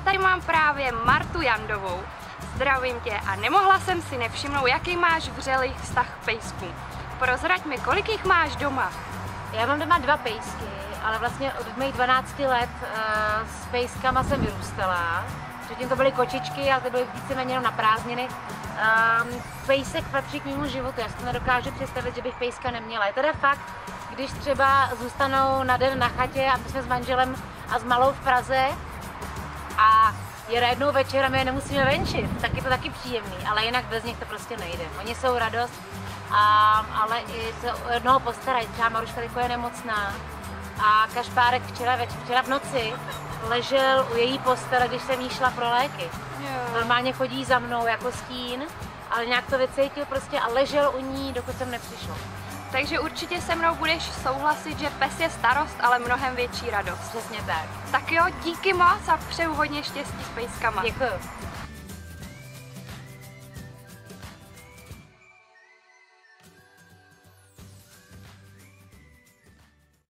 tady mám právě Martu Jandovou. Zdravím tě a nemohla jsem si nevšimnout, jaký máš vřelý vztah k pejskům. Prozrať mi, kolik jich máš doma? Já mám doma dva pejsky, ale vlastně od mých 12 let uh, s pejskama jsem vyrůstala. Předtím to byly kočičky, ale ty byly víceméně jenom na prázdniny. Um, pejsek patří k mému životu, já si to nedokážu představit, že bych pejska neměla. Je teda fakt, když třeba zůstanou na den na chatě a my jsme s manželem a s malou v Praze a je jednou večer a my je nemusíme venčit, tak je to taky příjemný, ale jinak bez nich to prostě nejde. Oni jsou radost, a, ale i se o jednoho postarají. Třeba Maruška je nemocná a Kašpárek včera, več, včera v noci ležel u její postele, když jsem jí šla pro léky. Normálně chodí za mnou jako stín, ale nějak to vycítil prostě a ležel u ní, dokud jsem nepřišla. Takže určitě se mnou budeš souhlasit, že pes je starost, ale mnohem větší radost. Přesně tak. Tak jo, díky moc a přeju hodně štěstí s pejskama. Děkuji.